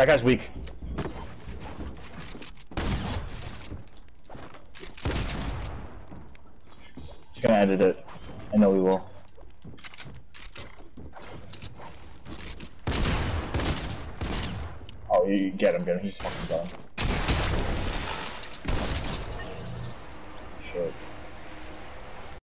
That guy's weak. He's gonna edit it. I know we will. Oh, you get him, get him. He's fucking done. Shit.